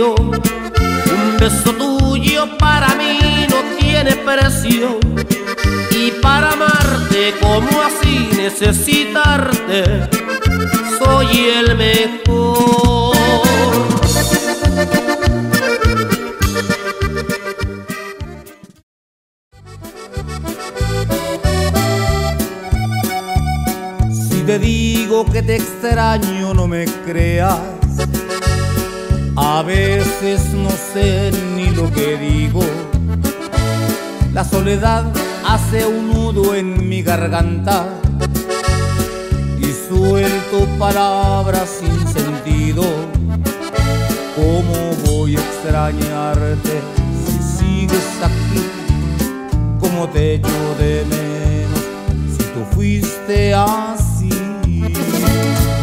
un beso tuyo para mí no tiene precio. Y para amarte como así necesitarte soy el mejor. Si te digo que te extraño, no me creas. Veces no sé ni lo que digo. La soledad hace un nudo en mi garganta y suelto palabras sin sentido. ¿Cómo voy a extrañarte si sigues aquí? ¿Cómo te echo de menos si tú fuiste así?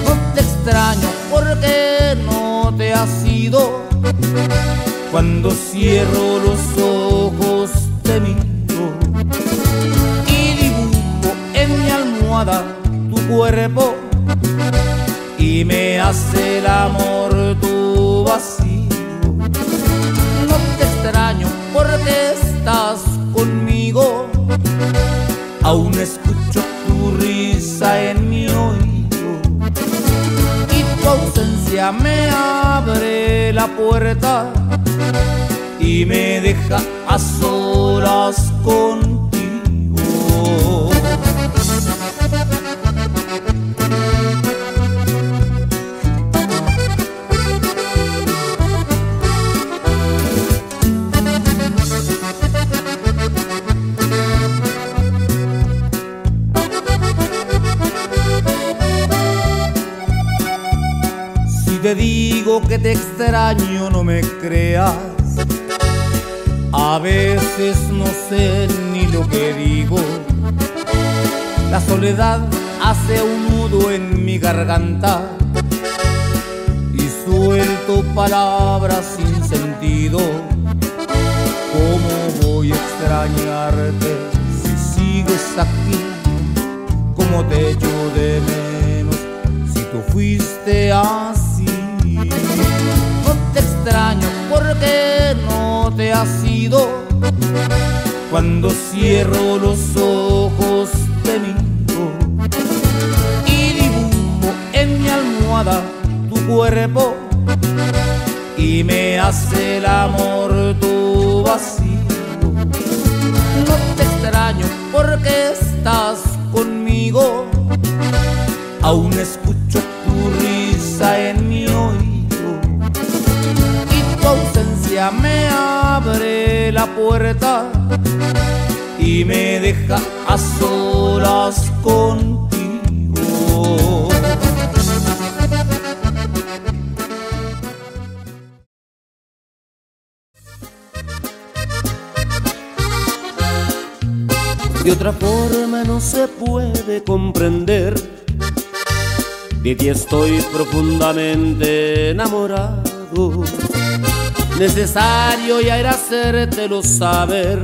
No te extraño porque no te has ido. Cuando cierro los ojos te miro y dibujo en mi almohada tu cuerpo y me hace el amor tu vacío. No te extraño porque estás conmigo. Aún escucho tu risa en mi oído y tu ausencia me abre la puerta y me deja a solas contigo. Te digo que te extraño, no me creas. A veces no sé ni lo que digo. La soledad hace un nudo en mi garganta y suelto palabras sin sentido. ¿Cómo voy a extrañarte si sigues aquí? ¿Cómo te echo de menos si tú fuiste así? Extraño porque no te has ido. Cuando cierro los ojos te miro y dibujo en mi almohada tu cuerpo y me hace el amor tu vacío. No te extraño porque estás conmigo. Aún escucho la puerta y me deja a solas contigo. De otra forma no se puede comprender. De ti estoy profundamente enamorado. Necesario ya era hacértelo saber,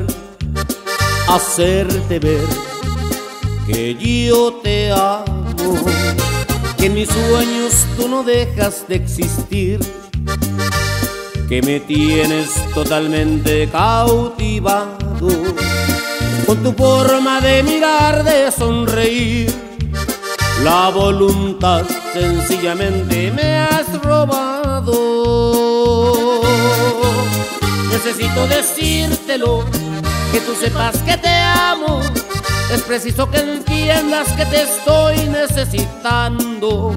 hacerte ver que yo te amo, que en mis sueños tú no dejas de existir, que me tienes totalmente cautivado con tu forma de mirar, de sonreír. La voluntad sencillamente me has robado. Necesito decírtelo, que tú sepas que te amo. Es preciso que entiendas que te estoy necesitando,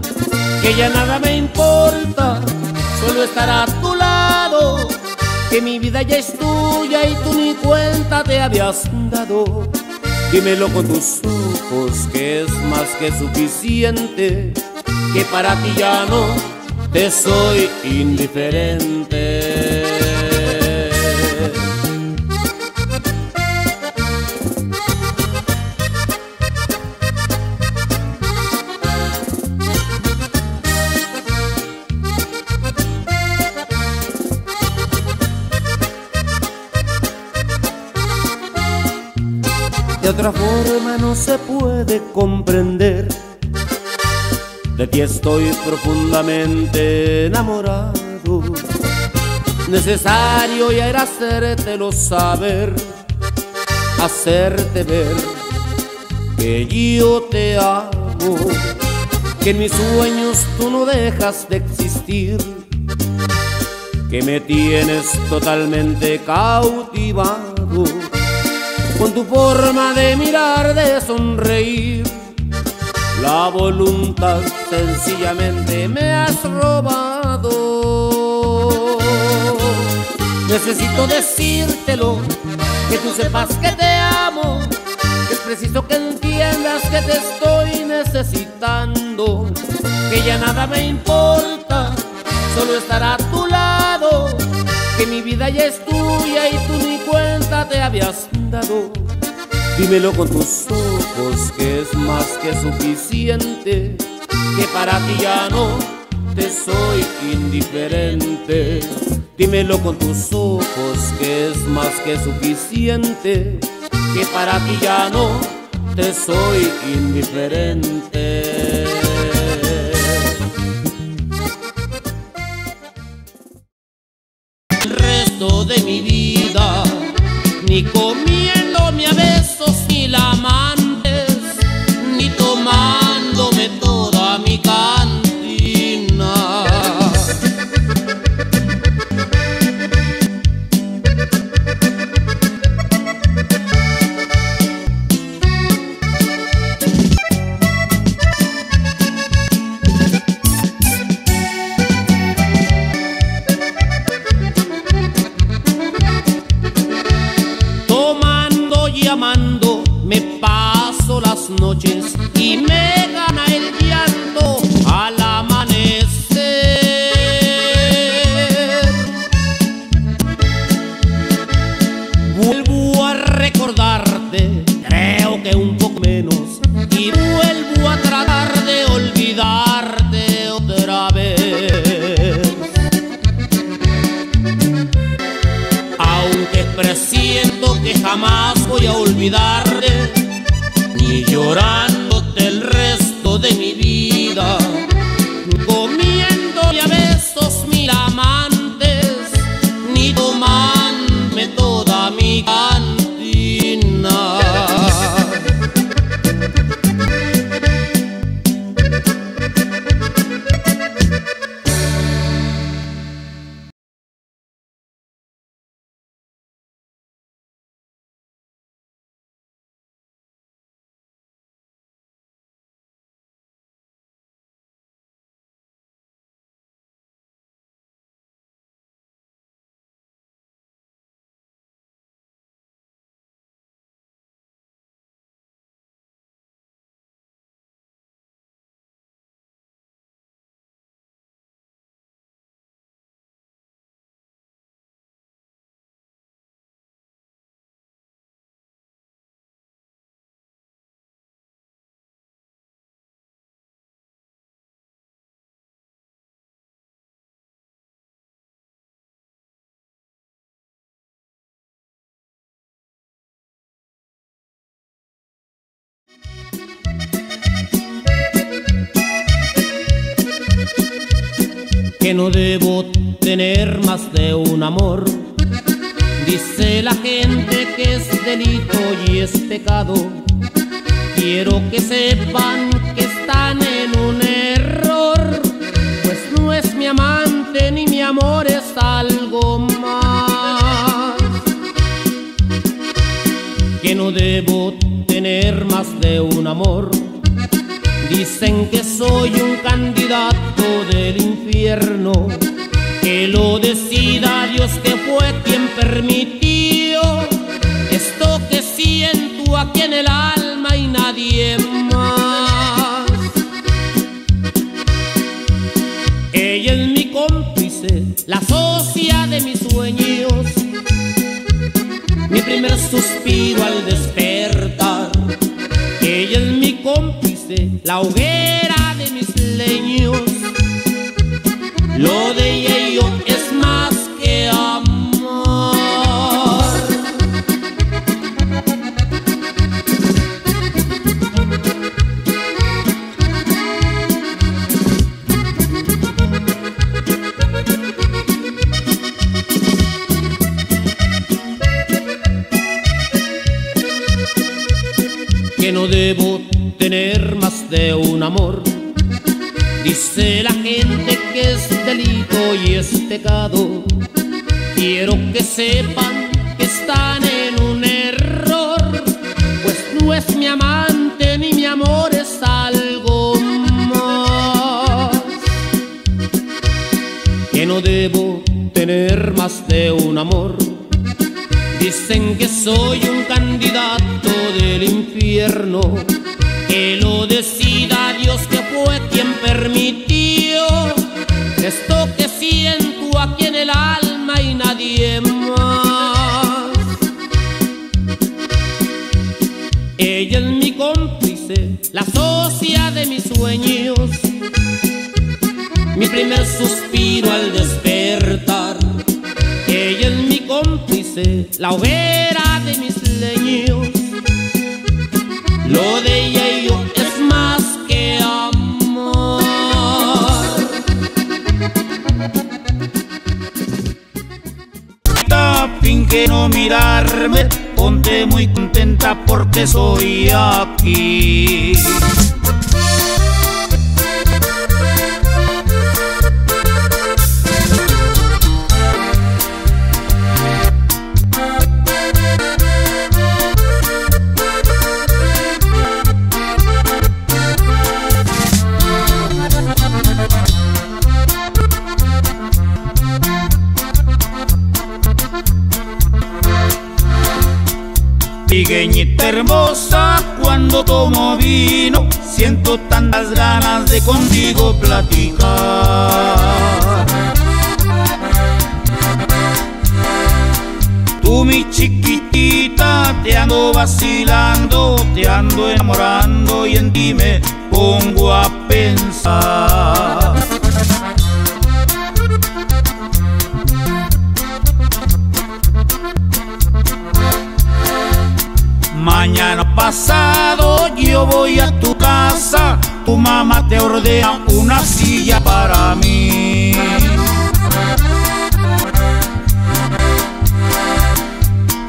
que ya nada me importa, solo estar a tu lado que mi vida ya es tuya y tú ni cuenta te habías dado. Dímelo con tus ojos que es más que suficiente, que para ti ya no te soy indiferente. Otra forma no se puede comprender. De ti estoy profundamente enamorado. Necesario ya era hacértelo saber, hacerte ver que yo te amo, que en mis sueños tú no dejas de existir, que me tienes totalmente cautivado con tu forma de mirar, de sonreír. La voluntad sencillamente me has robado. Necesito decírtelo, que tú sepas que te amo, es preciso que entiendas que te estoy necesitando, que ya nada me importa, solo estar a tu lado, que mi vida ya es tuya y tú ni cuenta te habías Dímelo con tus ojos que es más que suficiente, que para ti ya no te soy indiferente. Dímelo con tus ojos que es más que suficiente, que para ti ya no te soy indiferente. Que no debo tener más de un amor. Dice la gente que es delito y es pecado. Quiero que sepan que están en un error, pues no es mi amante ni mi amor es algo más. Que no debo tener más de un amor. Dicen que soy un candidato del infierno, que lo decida Dios que fue quien permitió esto que siento aquí en el alma y nadie más. Ella es mi cómplice, la socia de mis sueños, mi primer suspiro al despertar. La hoguera de mis leños. Lo de yo es más que amor. Que no debo tener de un amor. Dice la gente que es delito y es pecado. Quiero que sepan que están en un error, pues no es mi amante ni mi amor es algo más. Que no debo tener más de un amor. Dicen que soy un candidato del infierno, que lo decida Dios que fue quien permitió esto que siento aquí en el alma y nadie más. Ella es mi cómplice, la socia de mis sueños, mi primer suspiro al despertar. Ella es mi cómplice, la hoguera ponte muy contenta porque soy aquí. Siento tantas ganas de contigo platicar. Tú mi chiquitita, te ando vacilando, te ando enamorando y en ti me pongo a pensar. Mañana pasado yo voy a casa, tu mamá te ordena una silla para mí.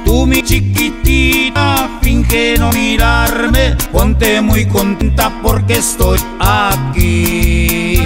Tú mi chiquitita, finge no mirarme, ponte muy contenta porque estoy aquí.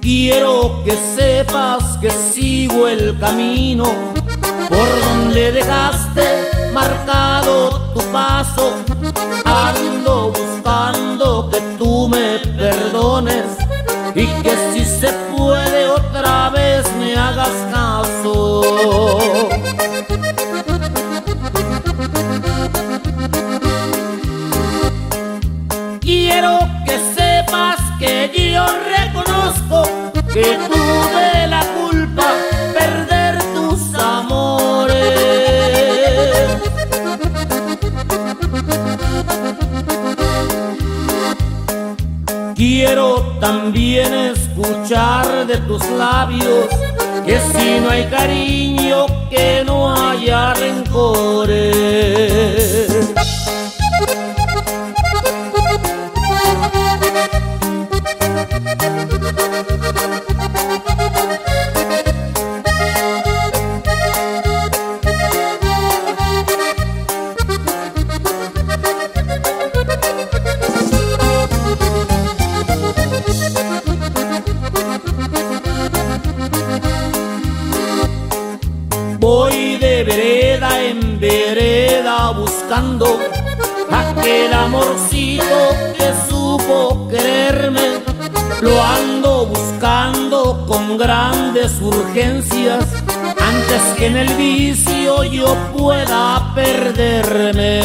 Quiero que sepas que sigo el camino por donde dejaste marcado tu paso. Ando buscando que tú me perdones y que si se puede otra vez me hagas caso. Que yo reconozco que tuve la culpa perder tus amores. Quiero también escuchar de tus labios que si no hay cariño, que no haya rencores. Urgencias antes que en el vicio yo pueda perderme.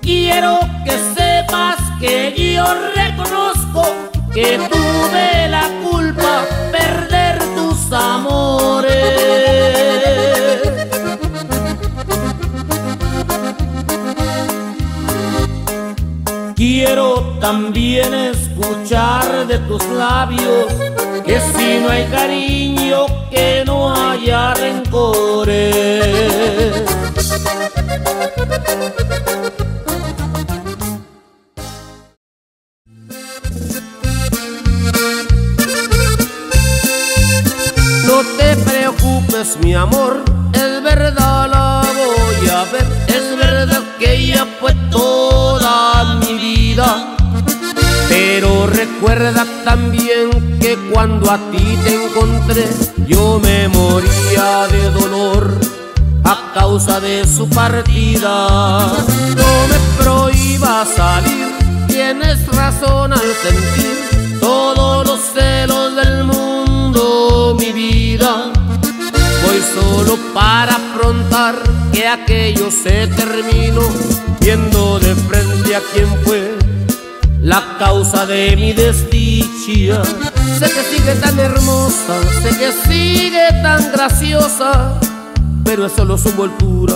Quiero que sepas que yo reconozco que tuve la culpa perder tus amores. Quiero también escuchar de tus labios que si no hay cariño, que no haya rencores. A ti te encontré, yo me moría de dolor a causa de su partida. No me prohíbas salir, tienes razón al sentir todos los celos del mundo, mi vida. Voy solo para afrontar que aquello se terminó, viendo de frente a quien fue causa de mi desdicha. Sé que sigue tan hermosa, sé que sigue tan graciosa, pero es solo su envoltura.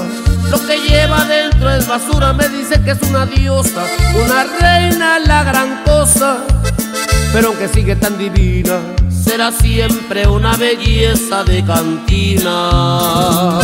Lo que lleva dentro es basura, me dice que es una diosa, una reina, la gran cosa. Pero aunque sigue tan divina, será siempre una belleza de cantina.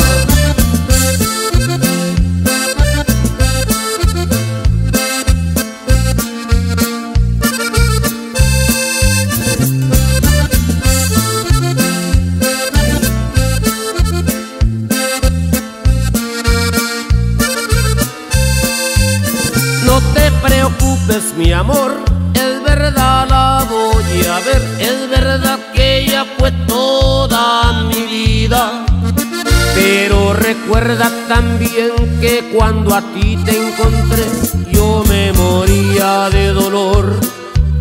Recuerda también que cuando a ti te encontré, yo me moría de dolor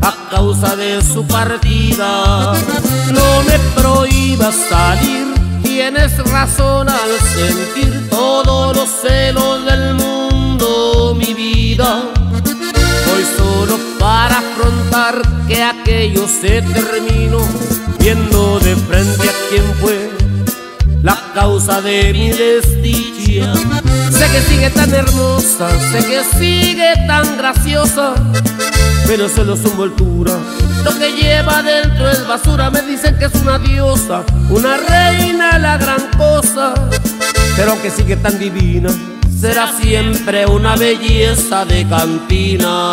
a causa de su partida. No me prohíbas salir, tienes razón al sentir todos los celos del mundo, mi vida. Voy solo para afrontar que aquello se terminó, viendo de frente a quien fue la causa de mi desdicha. Sé que sigue tan hermosa, sé que sigue tan graciosa, pero solo su envoltura. Lo que lleva dentro es basura, me dicen que es una diosa, una reina, la gran cosa. Pero aunque sigue tan divina, será siempre una belleza de cantina.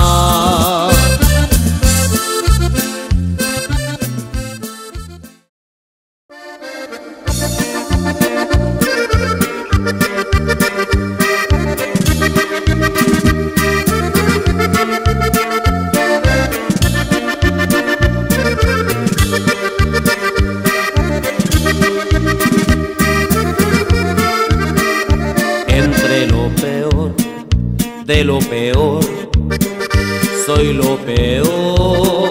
De lo peor, soy lo peor.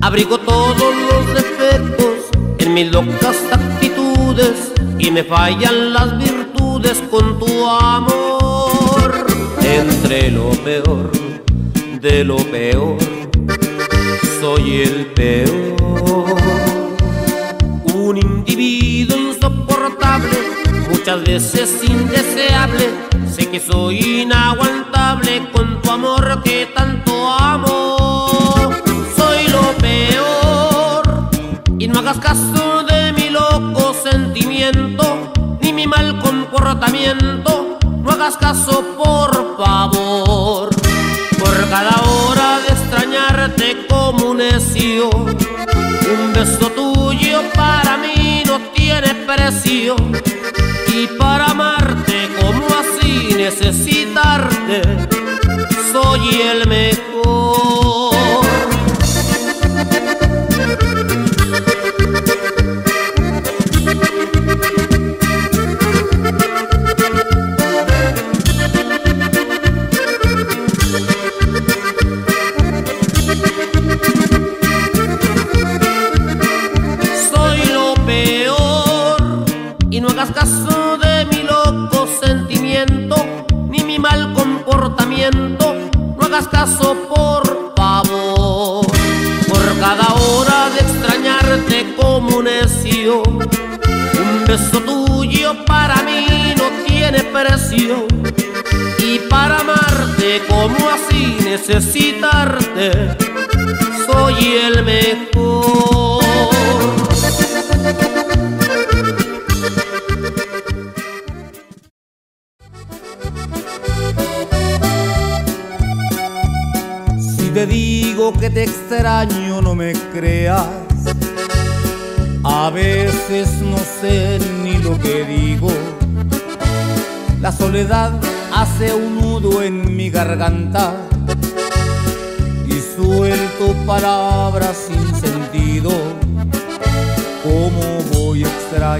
Abrigo todos los defectos en mis locas actitudes y me fallan las virtudes con tu amor. Entre lo peor de lo peor, soy el peor. Un individuo insoportable, muchas veces indeseable. Sé que soy inaguantable con tu amor que tanto amo. Soy lo peor y no hagas caso de mi loco sentimiento ni mi mal comportamiento. No hagas caso, por favor. Por cada hora de extrañarte como un necio, un beso tuyo para Y para amarte como así necesitarte, soy el mejor. Necesitarte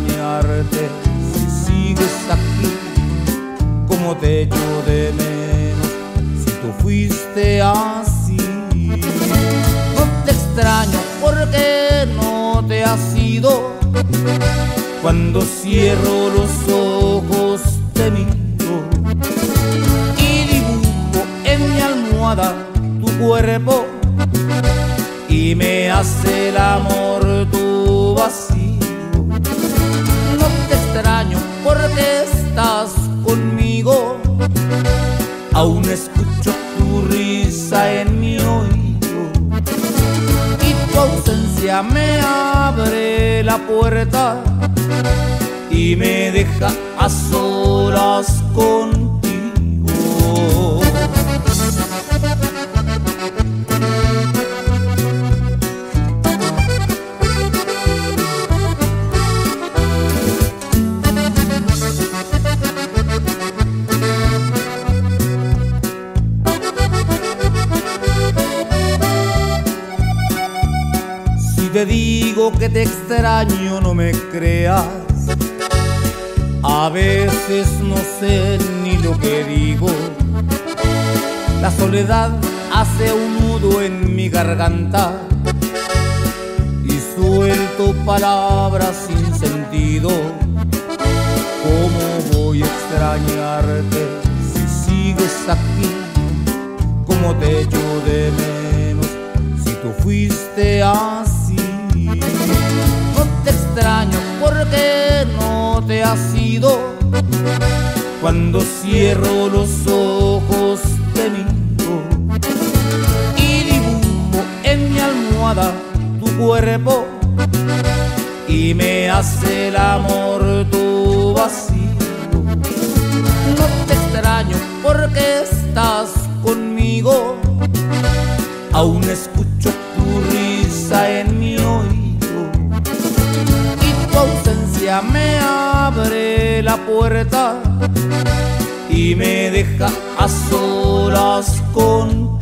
si sigues aquí? ¿Cómo te echo de menos si tú fuiste así? No te extraño porque no te has ido. Cuando cierro los ojos te miro y dibujo en mi almohada tu cuerpo y me hace el amor porque estás conmigo. Aún escucho tu risa en mi oído y tu ausencia me abre la puerta y me deja a solas contigo. Te extraño, no me creas. A veces no sé ni lo que digo. La soledad hace un nudo en mi garganta y suelto palabras sin sentido. ¿Cómo voy a extrañarte si sigues aquí? ¿Cómo te echo de menos si tú fuiste así? Porque no te has ido. Cuando cierro los ojos te miro y dibujo en mi almohada tu cuerpo y me hace el amor tu y me deja a solas contigo.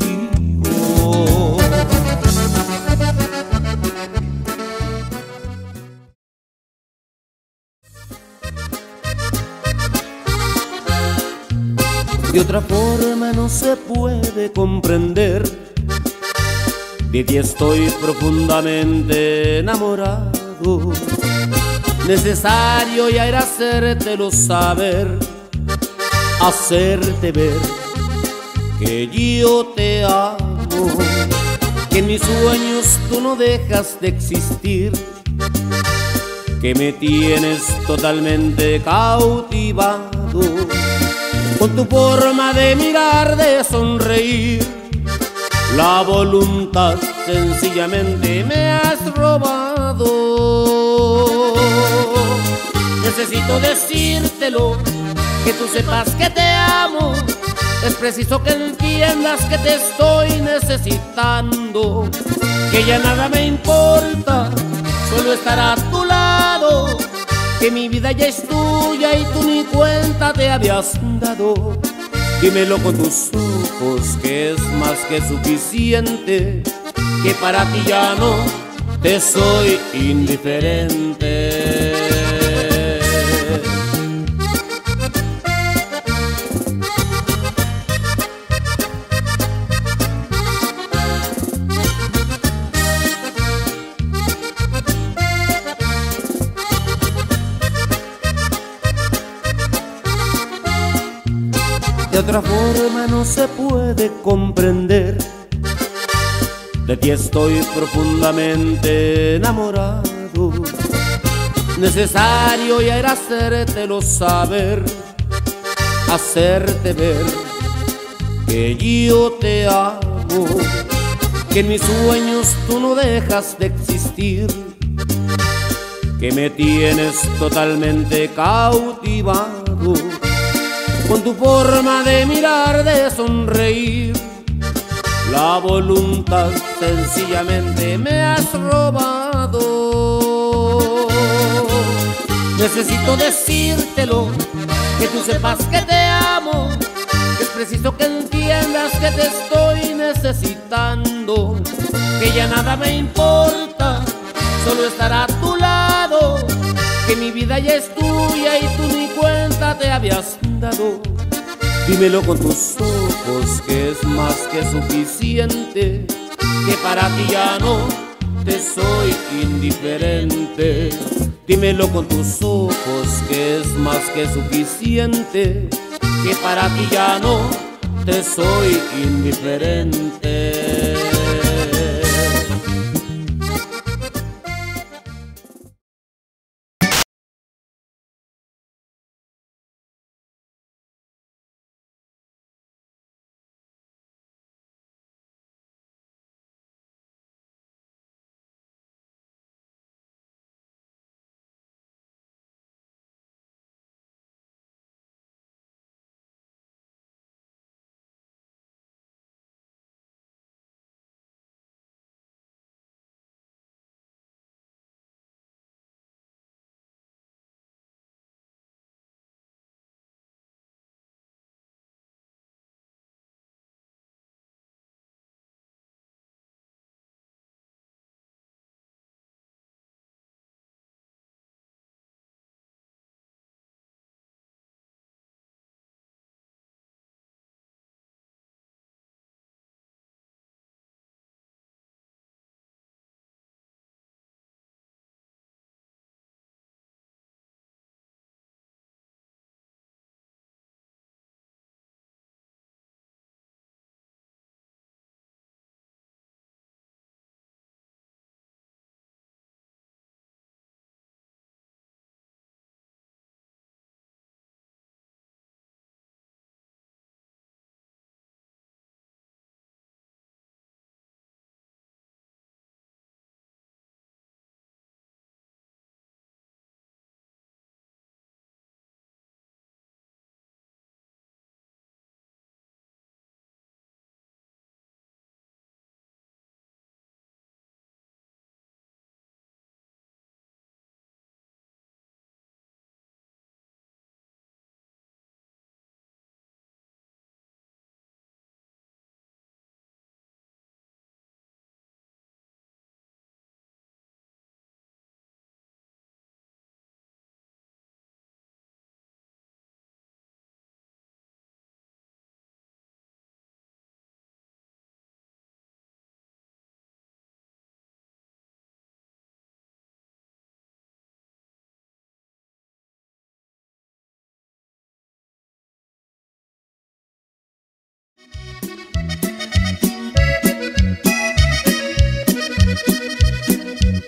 De otra forma no se puede comprender. De ti estoy profundamente enamorado. Necesario ya era hacértelo saber, hacerte ver que yo te amo, que en mis sueños tú no dejas de existir, que me tienes totalmente cautivado con tu forma de mirar, de sonreír. La voluntad sencillamente me has robado. Necesito decírtelo, que tú sepas que te amo. Es preciso que entiendas que te estoy necesitando, que ya nada me importa, solo estar a tu lado que mi vida ya es tuya y tú ni cuenta te habías dado. Dímelo con tus ojos que es más que suficiente, que para ti ya no te soy indiferente. Otra forma no se puede comprender. De ti estoy profundamente enamorado. Necesario ya era hacértelo saber, hacerte ver que yo te amo, que en mis sueños tú no dejas de existir, que me tienes totalmente cautivado con tu forma de mirar, de sonreír. La voluntad sencillamente me has robado. Necesito decírtelo, que tú sepas que te amo. Es preciso que entiendas que te estoy necesitando. Que ya nada me importa, solo estar a tu lado. Que mi vida ya es tuya y tú ni cuenta te habías dado. Dímelo con tus ojos que es más que suficiente, que para ti ya no te soy indiferente. Dímelo con tus ojos que es más que suficiente, que para ti ya no te soy indiferente.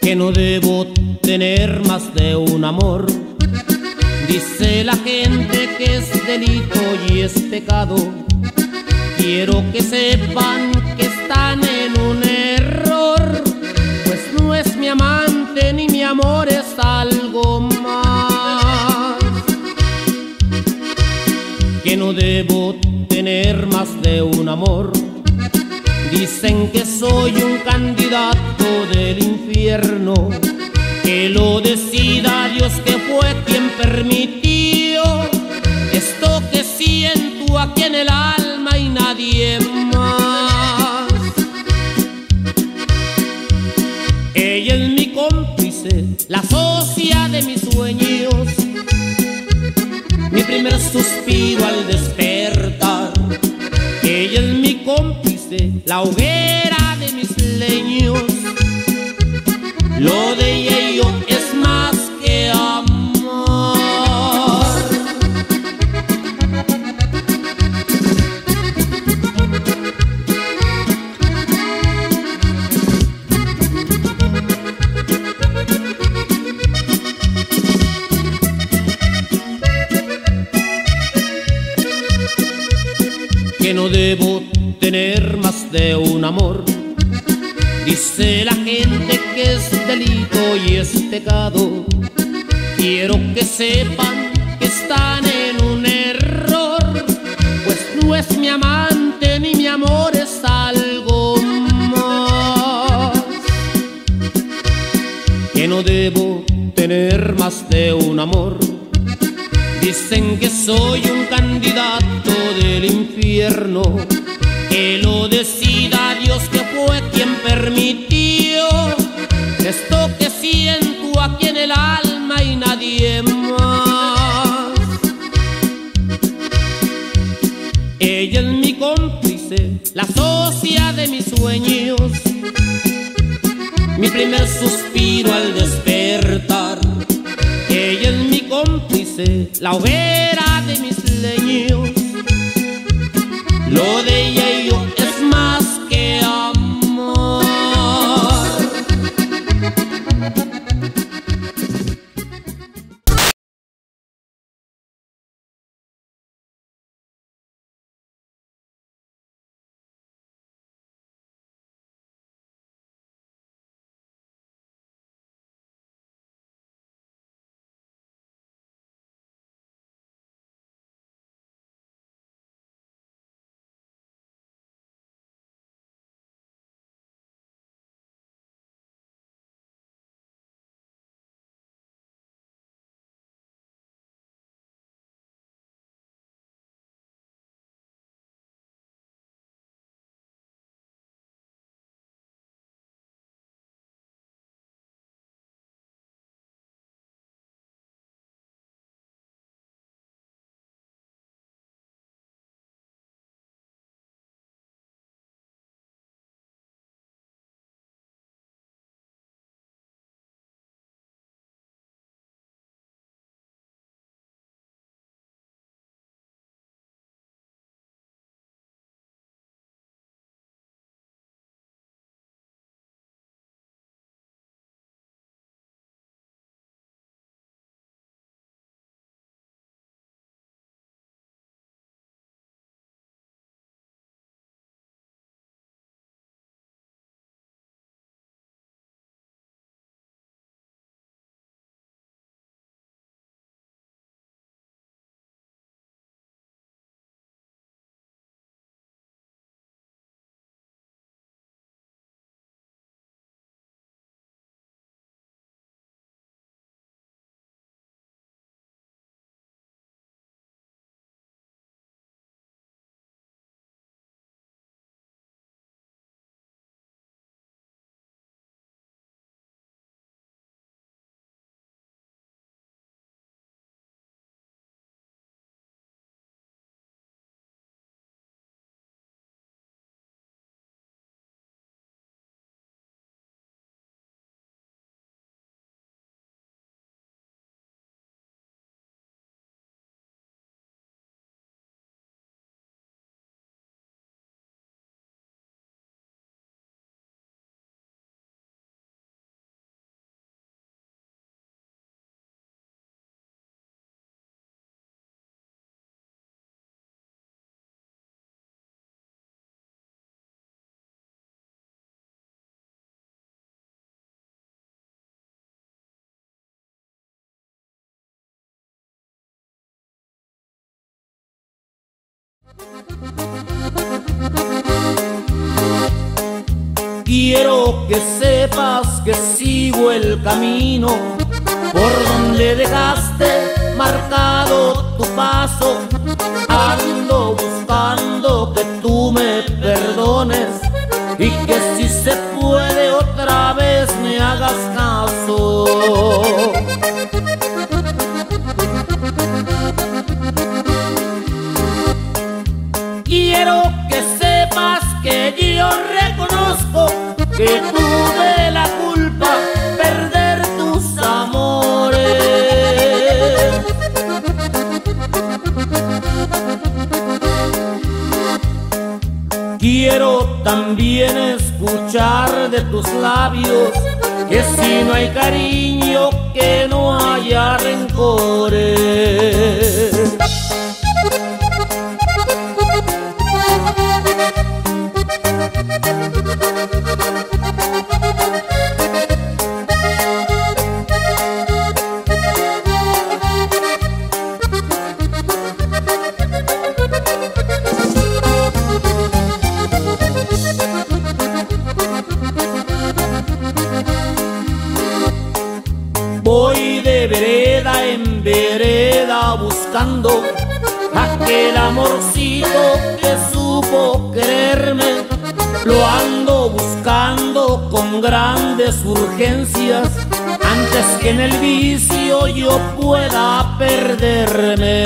Que no debo tener más de un amor. Dice la gente que es delito y es pecado. Quiero que sepan que están en un error, pues no es mi amante ni mi amor es algo más. Que no debo tener más de un amor. Dicen que soy un candidato que lo decida Dios que fue quien permitió esto que siento aquí en el alma y nadie más. Ella es mi cómplice, la socia de mis sueños, mi primer suspiro al despertar. Ella es mi cómplice, la hoguera en el alma y nadie más. Ella es mi cómplice, la socia de mis sueños, mi primer suspiro al despertar. Ella es mi cómplice, la hoguera de mis Quiero que sepas que sigo el camino por donde dejaste marcado tu paso. Ando buscando que tú me perdones y que si se puede otra vez me hagas caso. Quiero que sepas que yo reconozco que tuve la culpa perder tus amores. Quiero también escuchar de tus labios que si no hay cariño, que no haya rencores. Urgencias antes que en el vicio yo pueda perderme.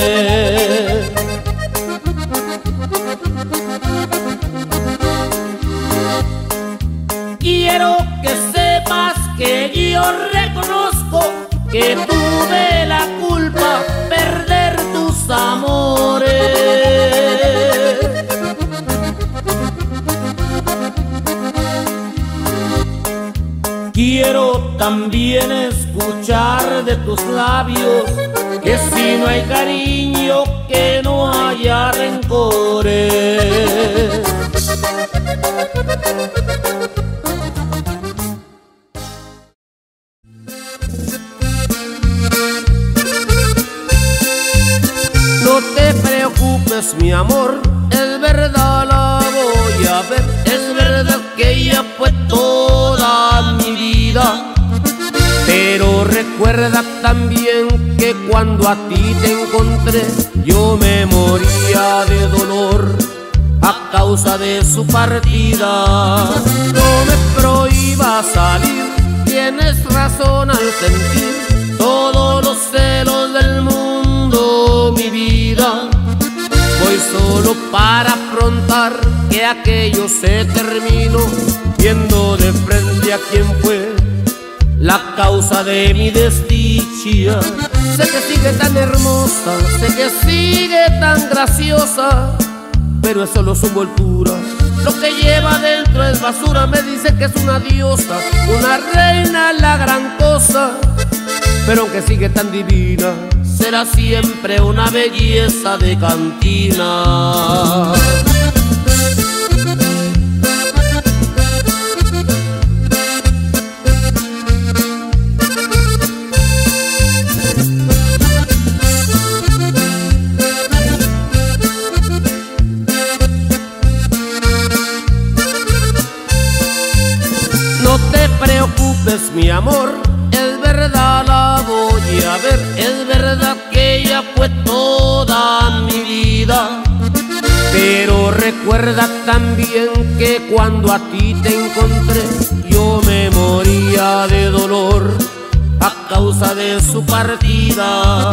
Tus labios que si no hay cariño, que no haya rencores. No te preocupes, mi amor, es verdad la voy a ver. Es verdad que ella fue toda mi vida. Pero recuerda también que cuando a ti te encontré, yo me moría de dolor a causa de su partida. No me prohíba salir, tienes razón al sentir todos los celos del mundo, mi vida. Voy solo para afrontar que aquello se terminó, viendo de frente a quien fue la causa de mi desdicha. Sé que sigue tan hermosa, sé que sigue tan graciosa, pero es solo su envoltura. Lo que lleva dentro es basura, me dice que es una diosa, una reina, la gran cosa. Pero aunque sigue tan divina, será siempre una belleza de cantina. Mi amor, es verdad la voy a ver, es verdad que ella fue toda mi vida. Pero recuerda también que cuando a ti te encontré, yo me moría de dolor a causa de su partida.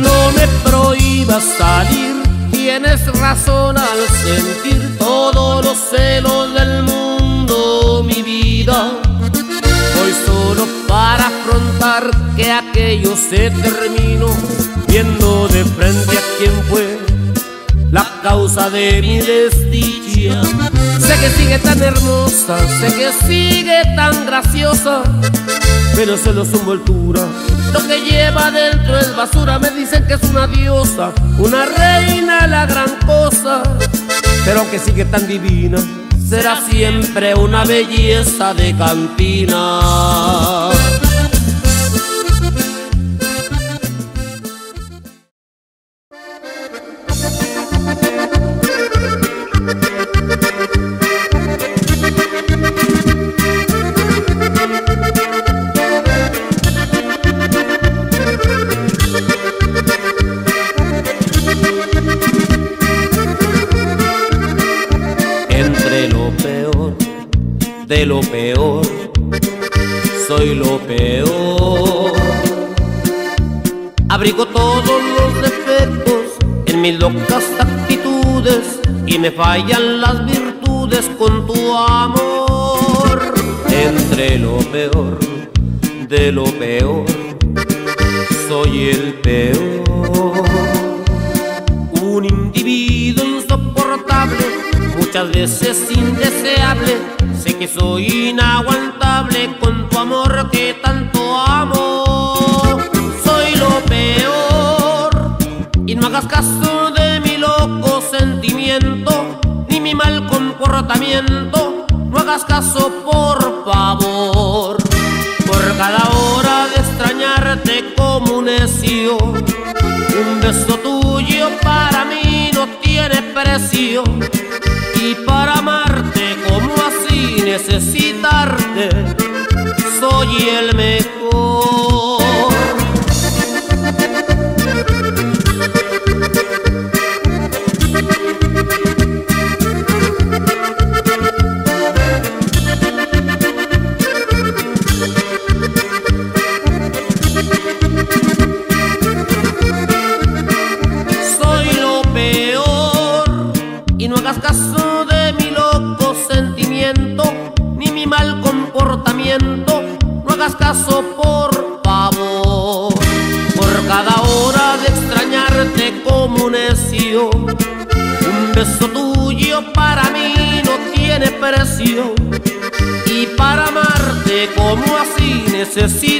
No me prohíbas salir, tienes razón al sentir todos los celos del mundo, mi vida. Solo para afrontar que aquello se terminó, viendo de frente a quien fue la causa de mi desdicha. Sé que sigue tan hermosa, sé que sigue tan graciosa, pero solo su envoltura. Lo que lleva dentro es basura, me dicen que es una diosa, una reina, la gran cosa. Pero aunque sigue tan divina, será siempre una belleza de cantina. fallan las virtudes con tu amor, entre lo peor de lo necesito.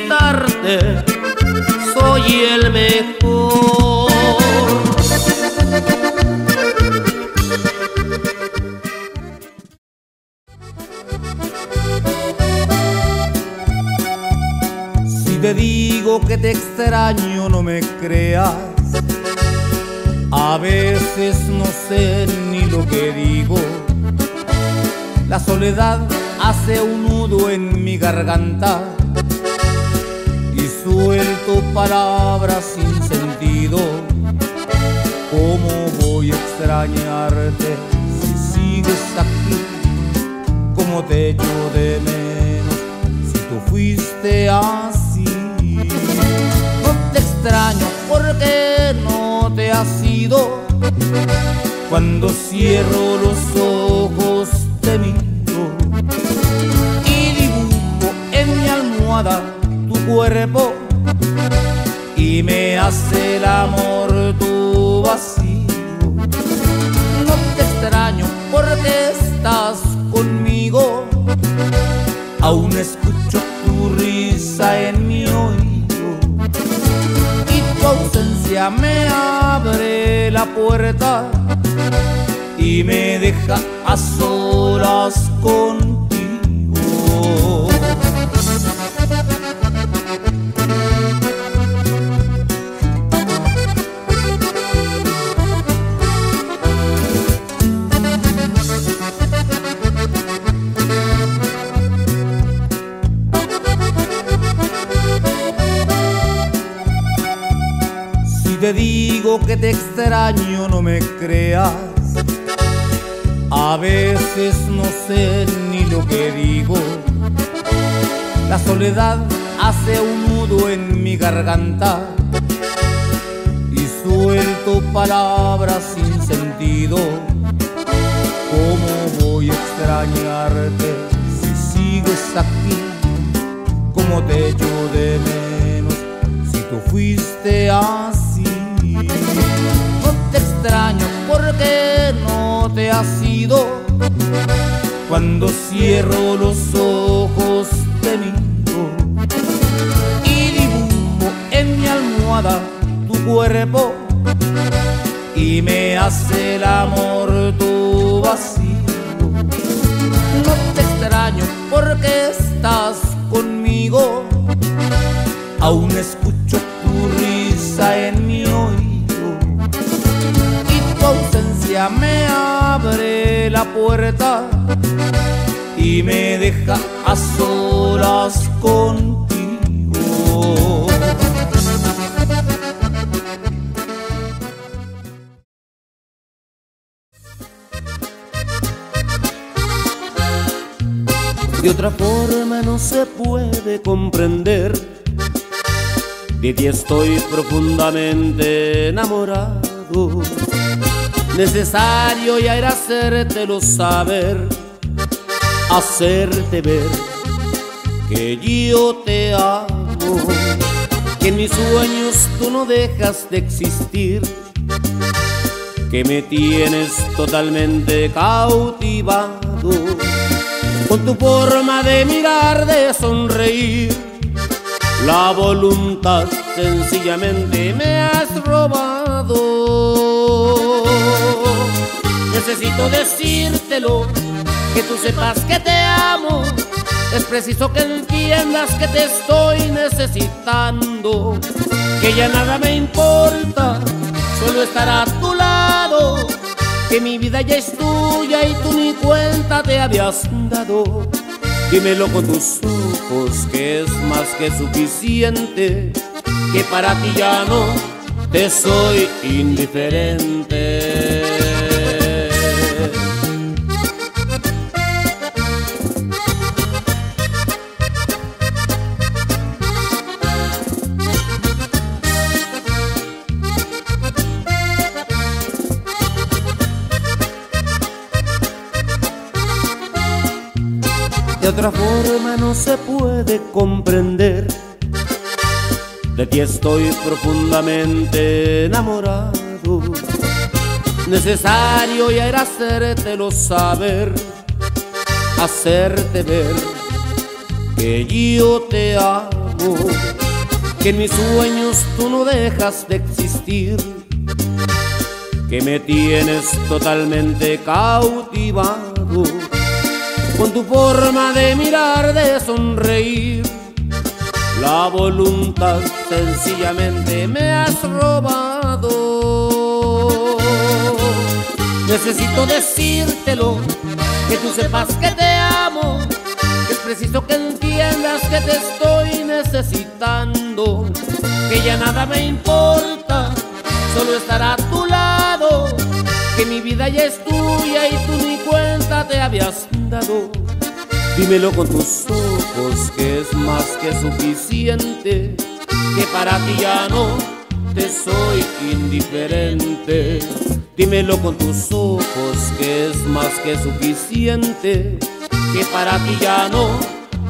me deja a solas contigo. Si te digo que te extraño, no me creas a veces no sé ni lo que digo. La soledad hace un nudo en mi garganta y suelto palabras sin sentido. ¿Cómo voy a extrañarte si sigues aquí? ¿Cómo te echo de menos si tú fuiste así? No te extraño porque te has ido. Cuando cierro los ojos te miro y dibujo en mi almohada tu cuerpo y me hace el amor tu vacío. y me deja a solas. Necesario ya era hacértelo saber, hacerte ver que yo te amo, que en mis sueños tú no dejas de existir, que me tienes totalmente cautivado con tu forma de mirar, de sonreír. La voluntad sencillamente me has robado. Necesito decírtelo, que tú sepas que te amo. Es preciso que entiendas que te estoy necesitando, que ya nada me importa, solo estar a tu lado que mi vida ya es tuya y tú ni cuenta te habías dado. Dímelo con tus ojos que es más que suficiente, que para ti ya no te soy indiferente. De otra forma no se puede comprender. De ti estoy profundamente enamorado. Necesario ya era hacértelo saber, hacerte ver que yo te amo, que en mis sueños tú no dejas de existir, que me tienes totalmente cautivado con tu forma de mirar, de sonreír. La voluntad sencillamente me has robado. Necesito decírtelo, que tú sepas que te amo. Es preciso que entiendas que te estoy necesitando. Que ya nada me importa, solo estar a tu lado. Que mi vida ya es tuya y tú ni cuenta te habías dado. Dímelo con tus ojos que es más que suficiente, que para ti ya no te soy indiferente. Dímelo con tus ojos que es más que suficiente, que para ti ya no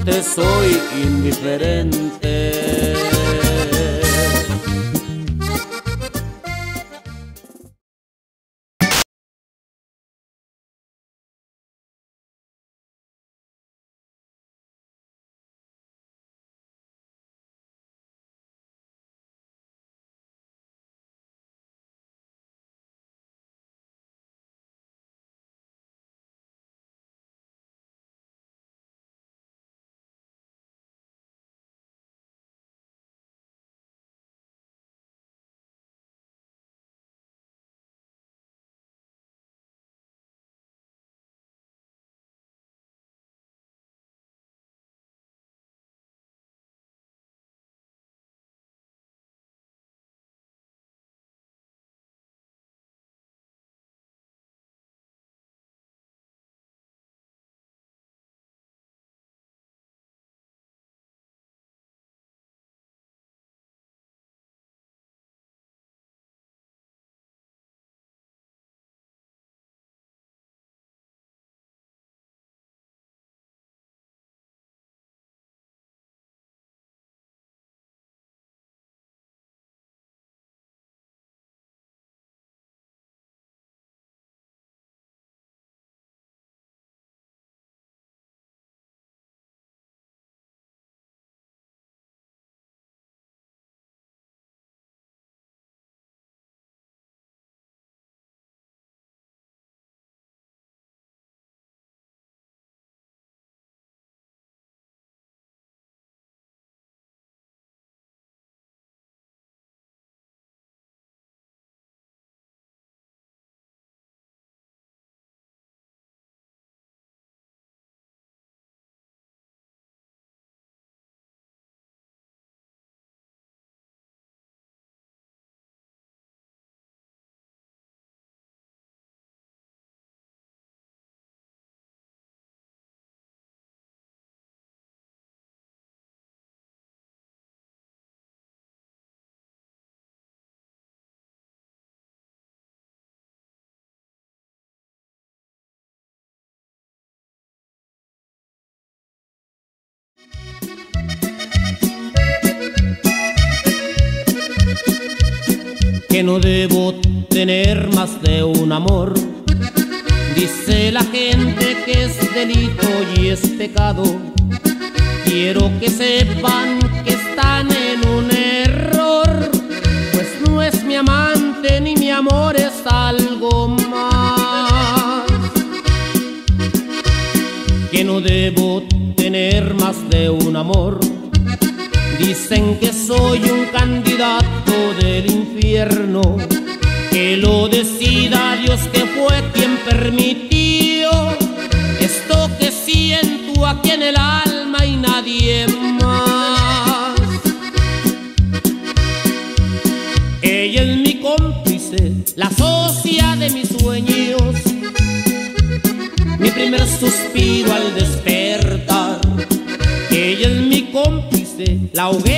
te soy indiferente. Que no debo tener más de un amor. Dice la gente que es delito y es pecado. Quiero que sepan que están en un error, pues no es mi amante ni mi amor es algo más. Que no debo tener más de un amor. Dicen que soy un candidato del infierno, que lo decida Dios que fue quien permitió esto que siento aquí en el alma y nadie más. Ella es mi cómplice, la socia de mis sueños, mi primer suspiro al despertar. Ella es mi cómplice la hoguera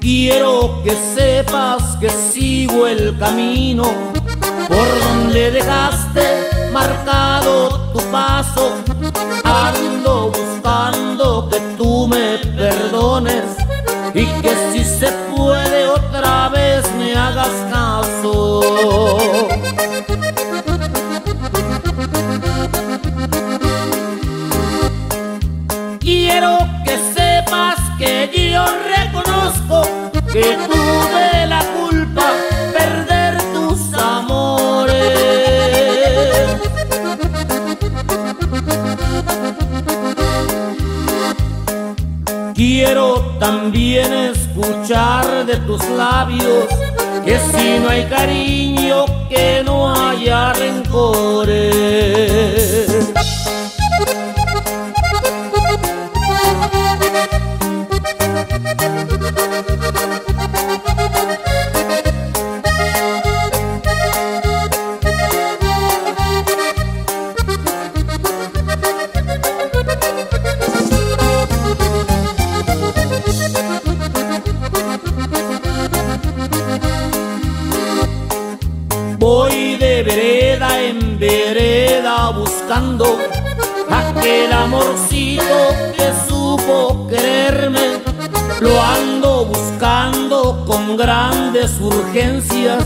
Quiero que sepas que sigo el camino por donde dejaste marcado tu paso. Ando buscando que tú me perdones y que si se puede otra vez me hagas caso. Quiero que sepas que yo reconozco que tuve la culpa perder tus amores. Quiero también escuchar de tus labios que si no hay cariño, que no haya rencores. Voy de vereda en vereda buscando aquel amorcito que supo quererme. Lo ando buscando con grandes urgencias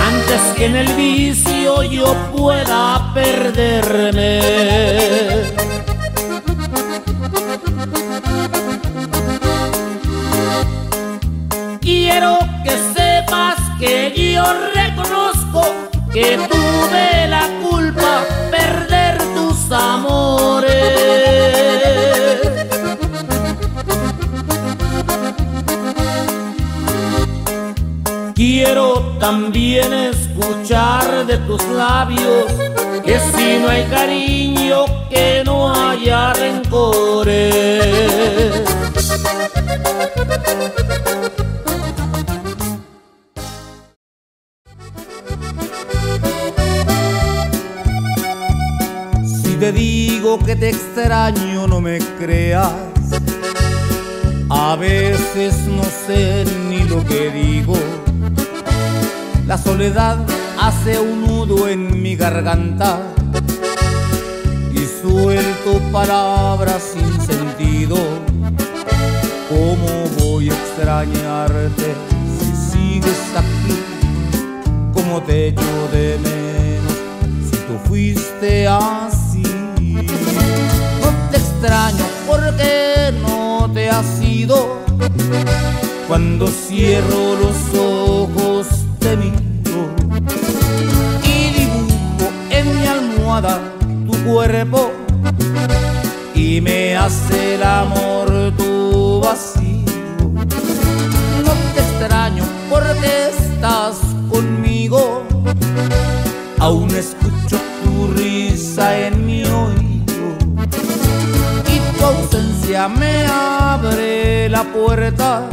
antes que en el vicio yo pueda perderme. Quiero que sepas que yo que tuve la culpa perder tus amores. Quiero también escuchar de tus labios que si no hay cariño, que no haya rencores. Digo que te extraño, no me creas. A veces no sé ni lo que digo. La soledad hace un nudo en mi garganta y suelto palabras sin sentido. ¿Cómo voy a extrañarte si sigues aquí? ¿Cómo te echo de menos si tú fuiste así? Extraño porque no te has ido. Cuando cierro los ojos te miro y dibujo en mi almohada tu cuerpo y me hace el amor tu vacío. No te extraño porque estás conmigo. Aún escucho puerta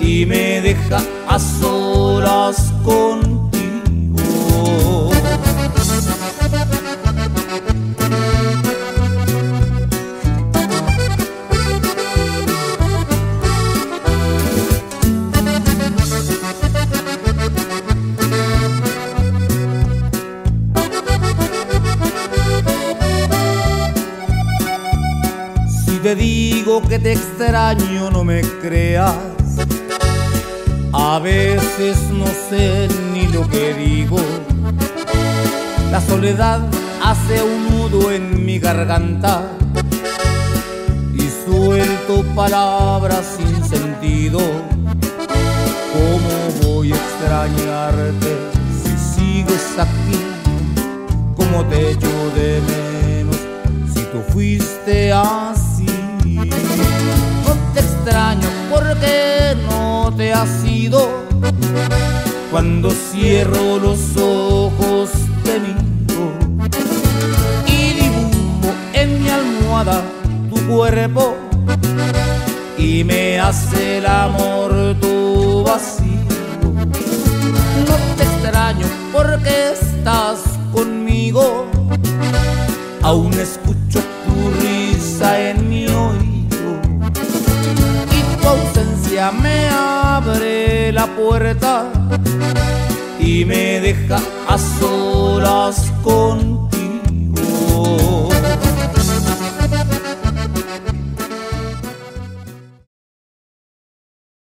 y me deja a solas contigo. Que te extraño, no me creas. A veces no sé ni lo que digo. La soledad hace un nudo en mi garganta y suelto palabras sin sentido. ¿Cómo voy a extrañarte si sigues aquí? ¿Cómo te de menos si tú fuiste así? Extraño porque no te has ido. Cuando cierro los ojos te miro y dibujo en mi almohada tu cuerpo y me hace el amor tu la puerta y me deja a solas con